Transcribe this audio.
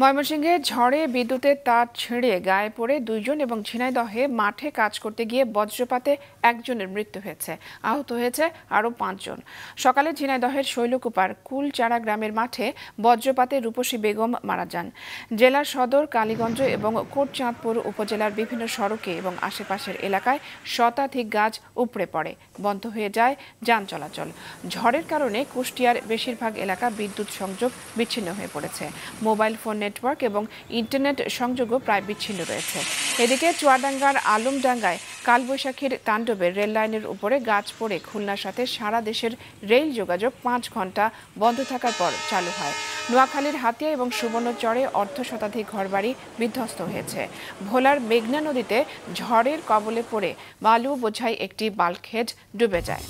ময়মনসিংহে ঝড়ে বিদ্যুতের তার ছিঁড়ে গায়ে পড়ে দুইজন এবং ঝিনাইদহে মাঠে কাজ করতে গিয়ে বজ্রপাতে একজনের মৃত্যু হয়েছে। আহত হয়েছে আরও পাঁচজন। সকালে ঝিনাইদহের শৈলকুপার কুলচারা গ্রামের মাঠে বজ্রপাতে রূপসী বেগম মারা যান। জেলার সদর কালীগঞ্জ এবং কোটচাঁদপুর উপজেলার বিভিন্ন সড়কে এবং আশেপাশের এলাকায় শতাধিক গাছ উপড়ে পড়ে, বন্ধ হয়ে যায় যান চলাচল। ঝড়ের কারণে কুষ্টিয়ার বেশিরভাগ এলাকা বিদ্যুৎ সংযোগ বিচ্ছিন্ন হয়ে পড়েছে। মোবাইল ফোন নেটওয়ার্ক এবং ইন্টারনেট সংযোগও প্রায় বিচ্ছিন্ন রয়েছে। এদিকে চুয়াডাঙ্গার আলমডাঙ্গায় কালবৈশাখীর তাণ্ডবে রেল লাইনের উপরে গাছ পড়ে খুলনার সাথে সারা দেশের রেল যোগাযোগ পাঁচ ঘণ্টা বন্ধ থাকার পর চালু হয়। নোয়াখালীর হাতিয়া এবং সুবর্ণচরে অর্ধ শতাধিক ঘরবাড়ি বিধ্বস্ত হয়েছে। ভোলার মেঘনা নদীতে ঝড়ের কবলে পড়ে বালু বোঝাই একটি বাল্কহেড ডুবে যায়।